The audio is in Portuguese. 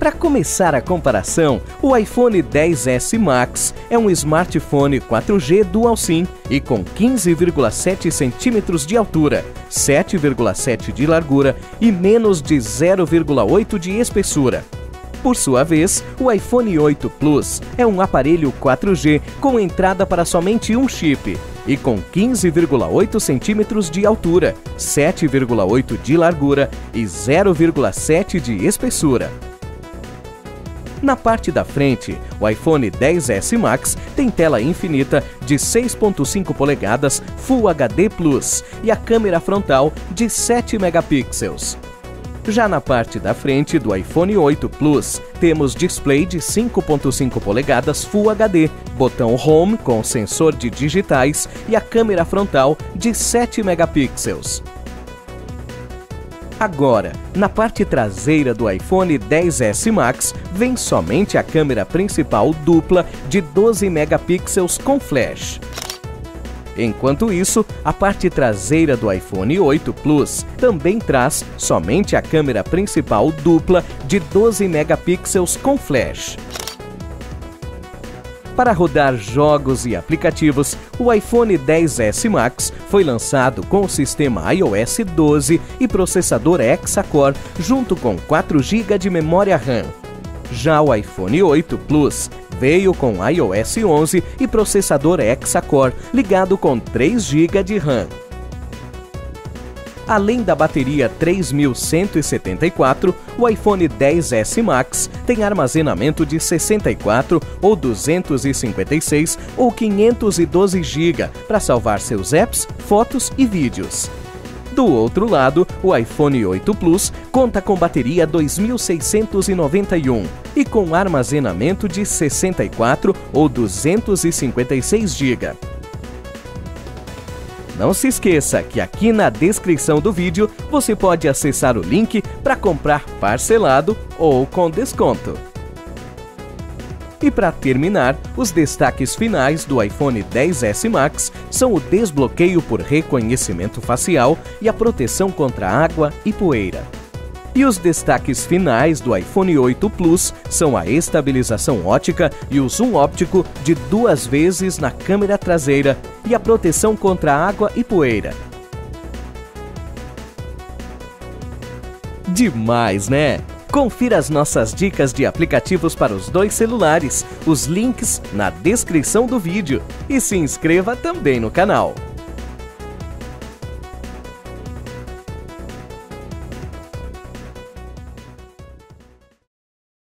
Para começar a comparação, o iPhone 10s Max é um smartphone 4G Dual SIM e com 15,7 centímetros de altura, 7,7 de largura e menos de 0,8 de espessura. Por sua vez, o iPhone 8 Plus é um aparelho 4G com entrada para somente um chip e com 15,8 centímetros de altura, 7,8 de largura e 0,7 de espessura. Na parte da frente, o iPhone 10s Max tem tela infinita de 6.5 polegadas Full HD Plus e a câmera frontal de 7 megapixels. Já na parte da frente do iPhone 8 Plus, temos display de 5.5 polegadas Full HD, botão Home com sensor de digitais e a câmera frontal de 7 megapixels. Agora, na parte traseira do iPhone 10s Max, vem somente a câmera principal dupla de 12 megapixels com flash. Enquanto isso, a parte traseira do iPhone 8 Plus também traz somente a câmera principal dupla de 12 megapixels com flash. Para rodar jogos e aplicativos, o iPhone 10s Max foi lançado com o sistema iOS 12 e processador Hexa-Core, junto com 4 GB de memória RAM. Já o iPhone 8 Plus veio com iOS 11 e processador Hexa-Core, ligado com 3 GB de RAM. Além da bateria 3174, o iPhone 10s Max tem armazenamento de 64 ou 256 ou 512 GB para salvar seus apps, fotos e vídeos. Do outro lado, o iPhone 8 Plus conta com bateria 2691 e com armazenamento de 64 ou 256 GB. Não se esqueça que aqui na descrição do vídeo você pode acessar o link para comprar parcelado ou com desconto. E para terminar, os destaques finais do iPhone 10s Max são o desbloqueio por reconhecimento facial e a proteção contra água e poeira. E os destaques finais do iPhone 8 Plus são a estabilização ótica e o zoom óptico de duas vezes na câmera traseira e a proteção contra água e poeira. Demais, né? Confira as nossas dicas de aplicativos para os dois celulares, os links na descrição do vídeo e se inscreva também no canal.